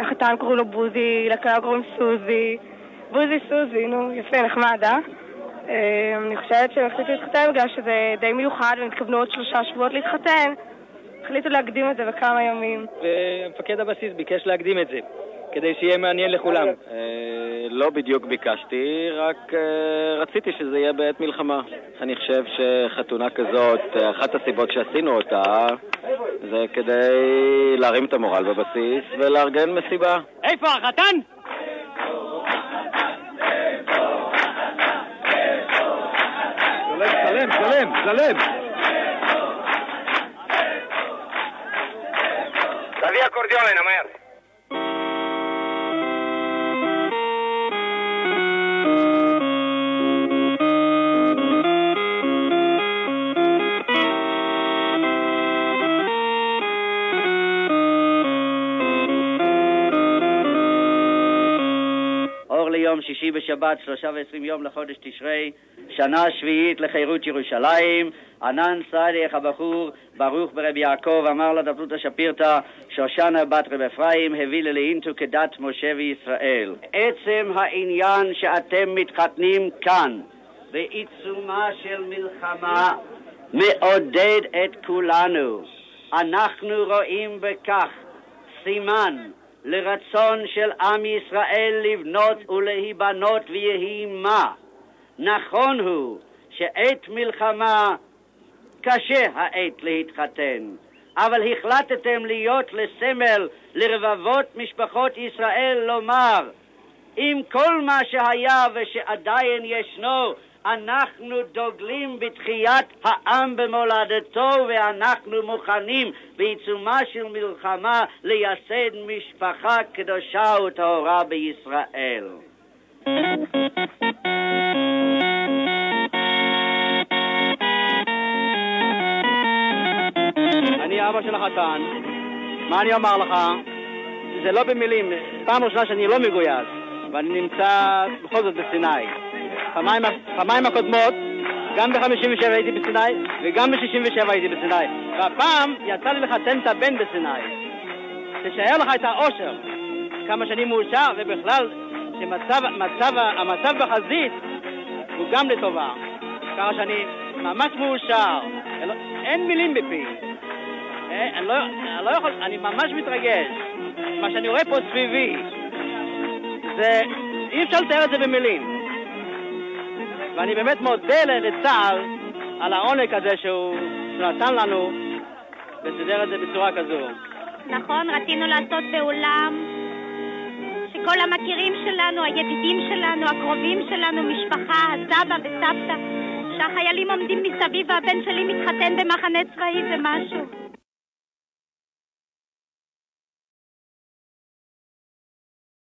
החתן קוראים לו בוזי, לכלה קוראים סוזי. בוזי סוזי, נו, יפה, נחמד, אה? אה, אני חושבת שהם החליטו להתחתן בגלל שזה די מיוחד, והם התכוונו עוד שלושה שבועות להתחתן. החליטו להקדים את זה בכמה ימים. ומפקד הבסיס ביקש להקדים את זה, כדי שיהיה מעניין לכולם. אה, לא בדיוק ביקשתי, רק אה, רציתי שזה יהיה בעת מלחמה. אני חושב שחתונה כזאת, אה, אחת הסיבות שעשינו אותה, זה כדי להרים את המורל בבסיס ולארגן מסיבה. איפה החתן? שלם, שלם, שלם. תביא אקורדיון, נמר. ליום שישי בשבת, שלושה ועשרים יום לחודש תשרי, שנה שביעית לחירות ירושלים, ענן סעדיך הבחור, ברוך ברב יעקב, אמר לה דפלותא שפירתא, שושנה בת רב אפרים, הביא ללאינטו כדת משה וישראל. עצם העניין שאתם מתחתנים כאן, בעיצומה של מלחמה, מעודד את כולנו. אנחנו רואים בכך סימן לרצון של עם ישראל לבנות ולהיבנות ויהי מה. נכון הוא שעת מלחמה קשה העת להתחתן, אבל החלטתם להיות לסמל לרבבות משפחות ישראל לומר עם כל מה שהיה ושעדיין ישנו אנחנו דוגלים בתחיית העם במולדתו ואנחנו מוכנים בעיצומה של מלחמה לייסד משפחה קדושה וטהורה בישראל. אני אבא של החתן, מה אני אומר לך? זה לא במילים, פעם ראשונה שאני לא מגויס, ואני נמצא בכל זאת בסיני. פעמיים, פעמיים הקודמות, גם ב-57 הייתי בסיני, וגם ב-67 הייתי בסיני. והפעם יצא לי לחתן את הבן בסיני. תשאר לך את האושר, כמה שאני מאושר, ובכלל, שהמצב בחזית הוא גם לטובה. ככה שאני ממש מאושר, אין מילים בפי. אה, אני לא, אני לא יכול, אני ממש מתרגש. מה שאני רואה פה סביבי, זה, אי אפשר לתאר את זה במילים. ואני באמת מודה לצה"ל על העונג הזה שהוא נתן לנו וסידר את זה בצורה כזו. נכון, רצינו לעשות באולם שכל המכירים שלנו, הידידים שלנו, הקרובים שלנו, משפחה, הסבא וסבתא, שהחיילים עומדים מסביב והבן שלי מתחתן במחנה צבאי זה משהו.